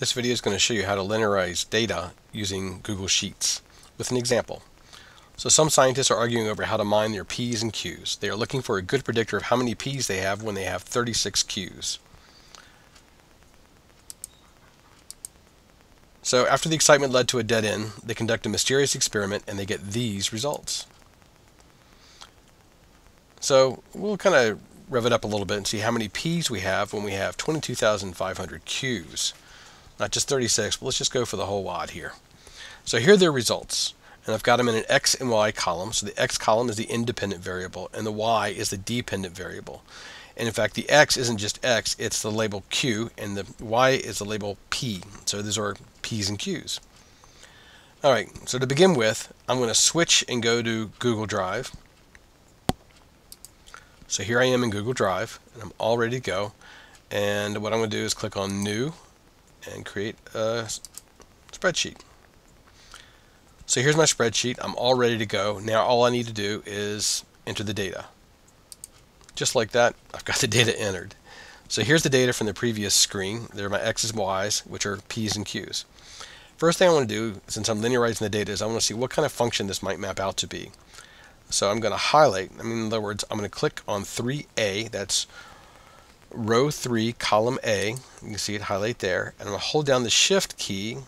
This video is going to show you how to linearize data using Google Sheets with an example. So some scientists are arguing over how to mine their P's and Q's. They are looking for a good predictor of how many P's they have when they have 36 Q's. So after the excitement led to a dead end, they conduct a mysterious experiment and they get these results. So we'll kind of rev it up a little bit and see how many P's we have when we have 22,500 Q's not just 36, but let's just go for the whole wad here. So here are their results. And I've got them in an X and Y column. So the X column is the independent variable, and the Y is the dependent variable. And in fact, the X isn't just X, it's the label Q, and the Y is the label P. So these are P's and Q's. All right, so to begin with, I'm going to switch and go to Google Drive. So here I am in Google Drive, and I'm all ready to go. And what I'm going to do is click on New, and create a spreadsheet. So here's my spreadsheet. I'm all ready to go. Now all I need to do is enter the data. Just like that, I've got the data entered. So here's the data from the previous screen. There are my X's and Y's, which are P's and Q's. First thing I want to do, since I'm linearizing the data, is I want to see what kind of function this might map out to be. So I'm going to highlight, I mean, in other words, I'm going to click on 3A, that's row 3, column A. You can see it highlight there. And I'm going to hold down the shift key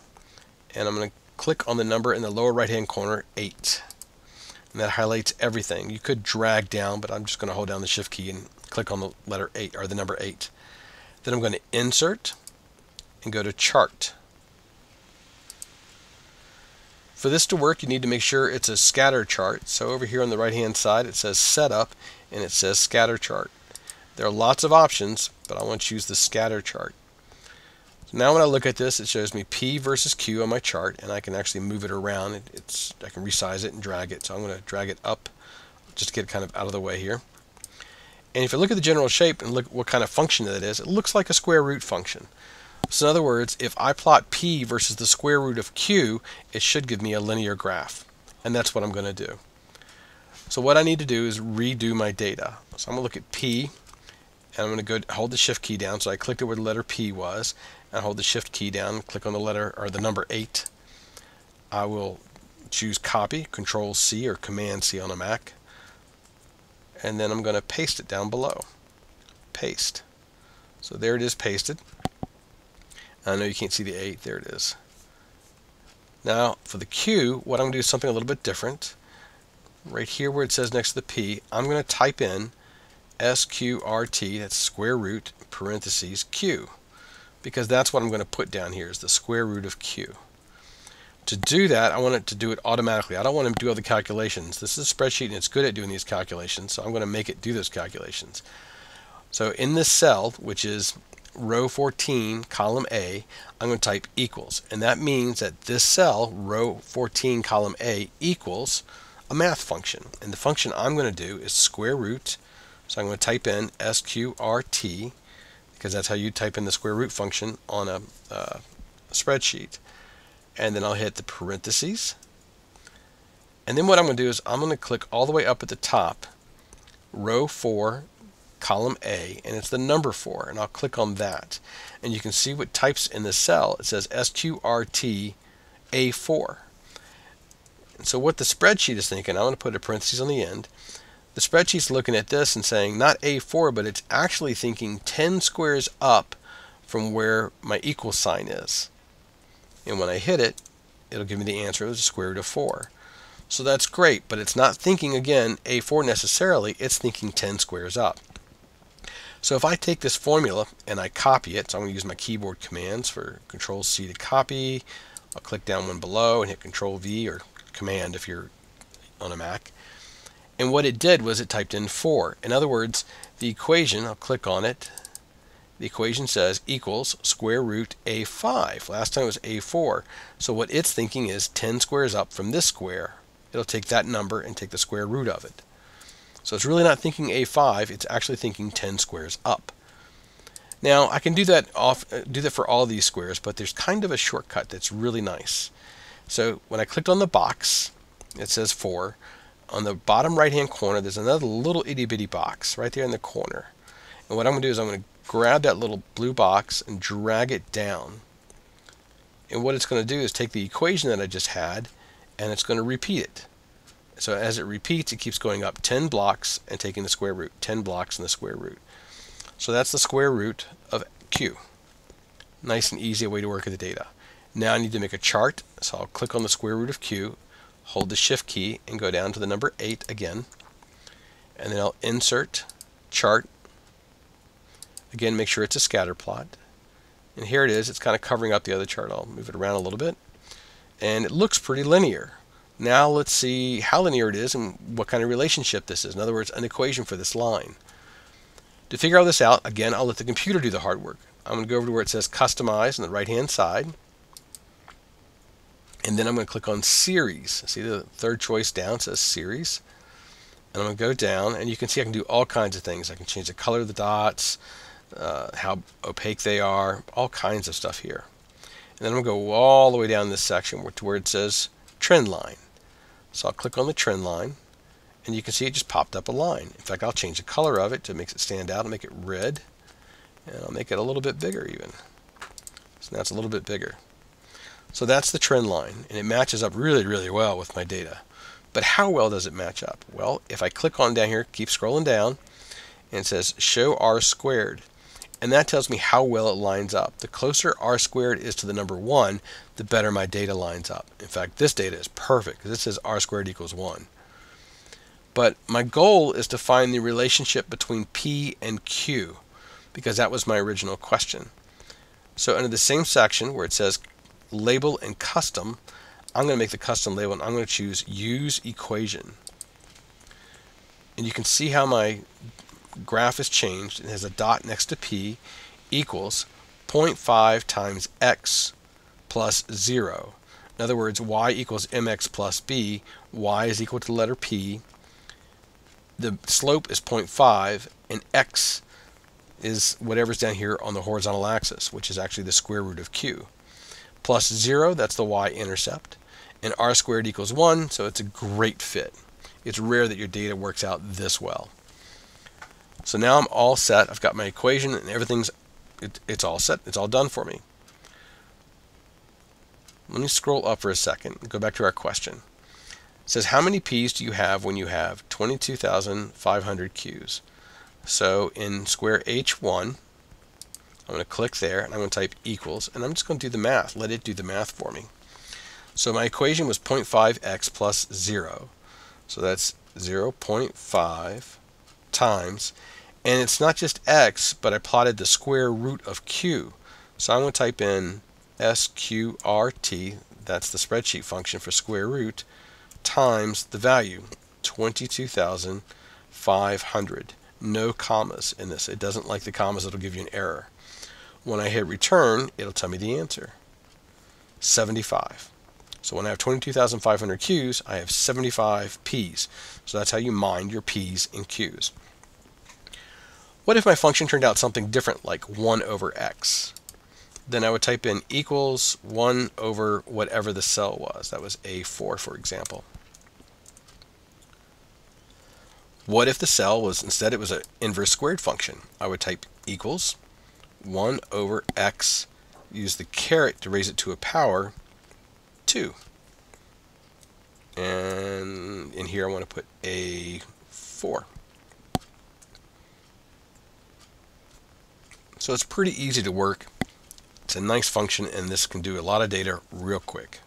and I'm going to click on the number in the lower right hand corner, 8. And that highlights everything. You could drag down, but I'm just going to hold down the shift key and click on the letter 8 or the number 8. Then I'm going to insert and go to chart. For this to work, you need to make sure it's a scatter chart. So over here on the right hand side, it says setup and it says scatter chart. There are lots of options, but I want to choose the scatter chart. So now when I look at this, it shows me P versus Q on my chart, and I can actually move it around. It, it's I can resize it and drag it. So I'm going to drag it up just to get it kind of out of the way here. And if you look at the general shape and look what kind of function that is, it looks like a square root function. So in other words, if I plot P versus the square root of Q, it should give me a linear graph. And that's what I'm going to do. So what I need to do is redo my data. So I'm going to look at P and I'm going to go hold the shift key down. So I clicked it where the letter P was, and hold the shift key down, click on the letter or the number 8. I will choose copy, control C or command C on a Mac, and then I'm going to paste it down below. Paste. So there it is pasted. I know you can't see the 8, there it is. Now for the Q, what I'm going to do is something a little bit different. Right here where it says next to the P, I'm going to type in SQRT, that's square root, parentheses, Q. Because that's what I'm going to put down here is the square root of Q. To do that, I want it to do it automatically. I don't want to do all the calculations. This is a spreadsheet and it's good at doing these calculations, so I'm going to make it do those calculations. So in this cell, which is row 14, column A, I'm going to type equals. And that means that this cell, row 14, column A, equals a math function. And the function I'm going to do is square root so I'm going to type in SQRT because that's how you type in the square root function on a, uh, spreadsheet. And then I'll hit the parentheses. And then what I'm going to do is I'm going to click all the way up at the top, row 4, column A, and it's the number 4, and I'll click on that. And you can see what types in the cell. It says SQRT A4. And so what the spreadsheet is thinking, I'm going to put a parenthesis on the end, the spreadsheet's looking at this and saying not A4, but it's actually thinking 10 squares up from where my equal sign is. And when I hit it, it'll give me the answer of the square root of 4. So that's great, but it's not thinking, again, A4 necessarily, it's thinking 10 squares up. So if I take this formula and I copy it, so I'm going to use my keyboard commands for Control C to copy. I'll click down one below and hit Control V or Command if you're on a Mac. And what it did was it typed in 4. In other words, the equation, I'll click on it, the equation says equals square root a5. Last time it was a4. So what it's thinking is 10 squares up from this square. It'll take that number and take the square root of it. So it's really not thinking a5, it's actually thinking 10 squares up. Now I can do that off uh, do that for all these squares, but there's kind of a shortcut that's really nice. So when I clicked on the box, it says 4 on the bottom right hand corner, there's another little itty bitty box right there in the corner. And what I'm going to do is I'm going to grab that little blue box and drag it down And what it's going to do is take the equation that I just had and it's going to repeat it. So as it repeats, it keeps going up 10 blocks and taking the square root, 10 blocks in the square root. So that's the square root of q. Nice and easy way to work with the data. Now I need to make a chart, so I'll click on the square root of q, hold the shift key, and go down to the number 8 again. And then I'll insert chart. Again, make sure it's a scatter plot. And here it is. It's kind of covering up the other chart. I'll move it around a little bit. And it looks pretty linear. Now let's see how linear it is and what kind of relationship this is. In other words, an equation for this line. To figure all this out, again, I'll let the computer do the hard work. I'm going to go over to where it says Customize on the right-hand side. And then I'm going to click on Series. See the third choice down says Series. And I'm going to go down, and you can see I can do all kinds of things. I can change the color of the dots, uh, how opaque they are, all kinds of stuff here. And then I'm going to go all the way down this section to where it says Trend Line. So I'll click on the trend line, and you can see it just popped up a line. In fact, I'll change the color of it to make it stand out. I'll make it red, and I'll make it a little bit bigger even. So now it's a little bit bigger. So that's the trend line, and it matches up really, really well with my data. But how well does it match up? Well, if I click on down here, keep scrolling down, and it says show r squared. And that tells me how well it lines up. The closer r squared is to the number 1, the better my data lines up. In fact, this data is perfect because it says r squared equals 1. But my goal is to find the relationship between p and q because that was my original question. So under the same section where it says label and custom, I'm going to make the custom label and I'm going to choose use equation. And you can see how my graph has changed. It has a dot next to p equals 0.5 times x plus 0. In other words, y equals mx plus b. y is equal to the letter p. The slope is 0.5, and x is whatever's down here on the horizontal axis, which is actually the square root of q. Plus 0, that's the y-intercept. And r squared equals 1, so it's a great fit. It's rare that your data works out this well. So now I'm all set. I've got my equation and everything's it, it's all set. It's all done for me. Let me scroll up for a second go back to our question. It says, how many P's do you have when you have 22,500 Q's? So in square H1, I'm going to click there and I'm going to type equals and I'm just going to do the math. Let it do the math for me. So my equation was 0.5x plus 0. So that's 0.5 times and it's not just x, but I plotted the square root of q. So I'm going to type in sqrt, that's the spreadsheet function for square root, times the value, 22,500. No commas in this. It doesn't like the commas, it'll give you an error. When I hit return, it'll tell me the answer. 75. So when I have 22,500 Qs, I have 75 Ps. So that's how you mind your Ps and Qs. What if my function turned out something different, like 1 over x? Then I would type in equals 1 over whatever the cell was. That was A4, for example. What if the cell was, instead it was an inverse squared function? I would type equals 1 over x, use the caret to raise it to a power 2. And in here I want to put A4. So it's pretty easy to work. It's a nice function and this can do a lot of data real quick.